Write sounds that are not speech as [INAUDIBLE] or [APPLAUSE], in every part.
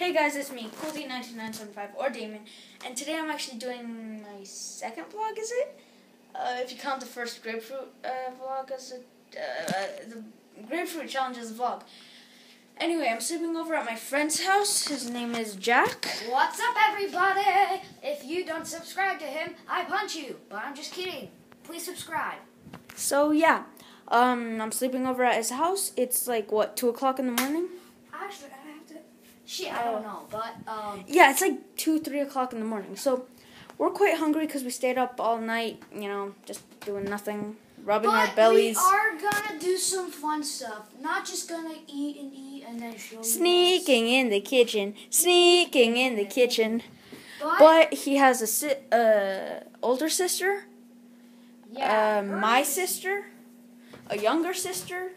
Hey guys, it's me, Coolty19975 or Damon, and today I'm actually doing my second vlog, is it? Uh, if you count the first grapefruit uh, vlog as a, uh, the grapefruit challenge as a vlog. Anyway, I'm sleeping over at my friend's house. His name is Jack. What's up, everybody? If you don't subscribe to him, I punch you. But I'm just kidding. Please subscribe. So yeah, um, I'm sleeping over at his house. It's like what two o'clock in the morning? Actually, I have to. Shit, I don't know, but um. Yeah, it's like two, three o'clock in the morning. So we're quite hungry because we stayed up all night. You know, just doing nothing, rubbing but our bellies. we are gonna do some fun stuff. Not just gonna eat and eat and then show. Sneaking in the kitchen, sneaking in the kitchen. But, But he has a si- uh, older sister, yeah, uh, my sister, a younger sister,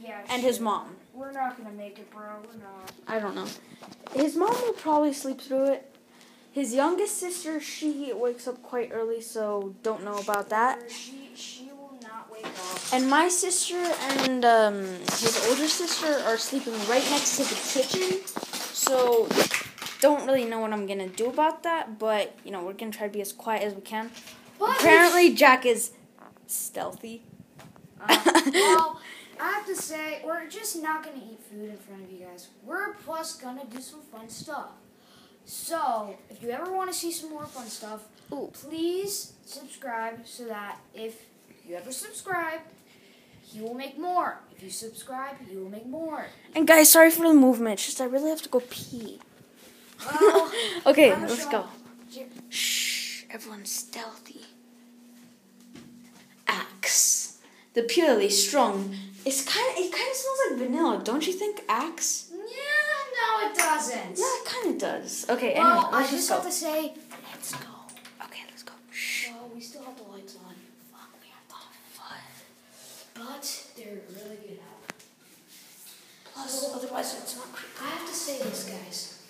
Yeah, and his mom. We're not gonna make it, bro. We're not. I don't know. His mom will probably sleep through it. His youngest sister, she wakes up quite early, so don't know about that. She she will not wake up. And my sister and um, his older sister are sleeping right next to the kitchen, so don't really know what I'm gonna do about that. But you know, we're gonna try to be as quiet as we can. But Apparently, Jack is stealthy. Uh, well, to say, we're just not gonna eat food in front of you guys. We're plus gonna do some fun stuff. So, if you ever want to see some more fun stuff, Ooh. please subscribe so that if you ever subscribe, he will make more. If you subscribe, he will make more. And guys, sorry for the movement. It's just I really have to go pee. Well, [LAUGHS] okay, let's go. Shh, everyone's stealthy. Axe, the purely strong. It's kind of it kind of smells like vanilla, don't you think? Axe. yeah, no, it doesn't. Yeah, it kind of does. Okay, well, anyway, I let's just just go. have to say, let's go. Okay, let's go. Shh. Well, we still have the lights on. Fuck, we have have fun. But they're really good at Plus, otherwise it's not creepy. I have to say this, guys.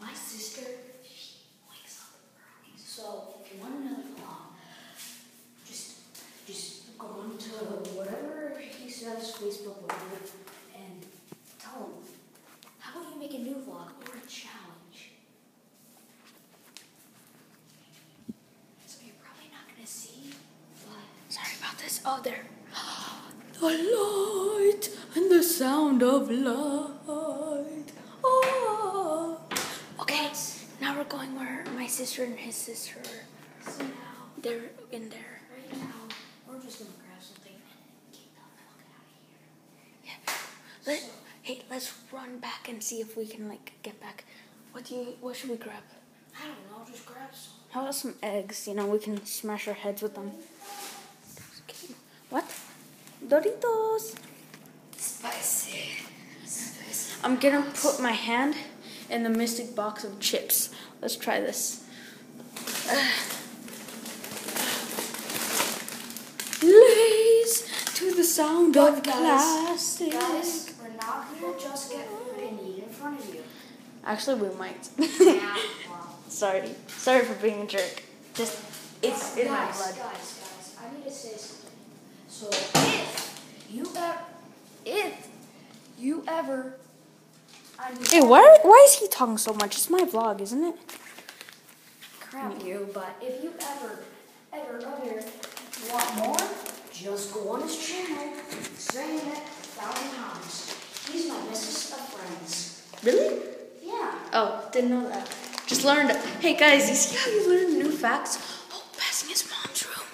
My sister, she wakes up early. So if you want another vlog, just just go on to whatever he says, Facebook, whatever, and tell them, how about you make a new vlog or a challenge? So you're probably not gonna see, but Sorry about this. Oh, there. [GASPS] The light and the sound of light. Oh. Okay, now we're going where my sister and his sister are. so now. They're in there. Right now, we're just gonna grab something and get the fuck out of here. Yeah. Let, hey, let's run back and see if we can like get back. What do you? What should we grab? I don't know, just grab some. How about some eggs? You know, we can smash our heads with them. What? Doritos. Spicy. Spicy. I'm gonna put my hand in the mystic box of chips. Let's try this. Lays to the sound of But guys, classic. Guys, we're not gonna just get food and eat in front of you. Actually, we might. yeah. [LAUGHS] Sorry. Sorry for being a jerk. Just, it's in my blood. Guys, guys, I need to say something. So if you ever, if you ever, I mean, Hey, why, why is he talking so much? It's my vlog, isn't it? crap you, but if you ever, ever, ever want more, just go on his channel, saying it a thousand times. He's my bestest of friends. Really? Oh, didn't know that. Just learned. Hey guys, you see how you learn new facts? Oh, passing his mom's room.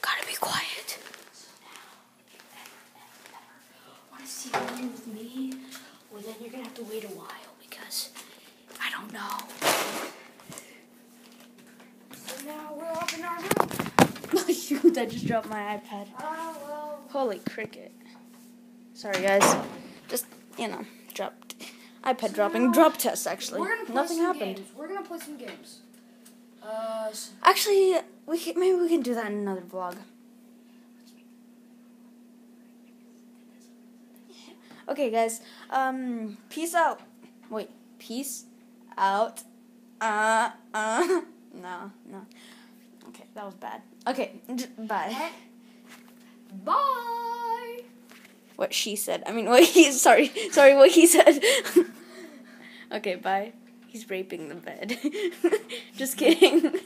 Gotta be quiet. So now, ever, ever, ever want to see one with me, well then you're gonna have to wait a while because I don't know. So now we're up in our room. [LAUGHS] Shoot, I just dropped my iPad. Oh, well. Holy cricket. Sorry guys. Just, you know, dropped. iPad So dropping. Drop test actually. We're gonna play Nothing happened. Games. We're gonna play some games. Uh, s- Actually, we can, maybe we can do that in another vlog. [LAUGHS] Okay, guys. Um, peace out. Wait, peace out. Uh, uh. [LAUGHS] No, no. Okay, that was bad. Okay, bye. bye. What she said. I mean, what he. [LAUGHS] Sorry, sorry. What he said. [LAUGHS] Okay, bye. He's raping the bed. [LAUGHS] Just kidding.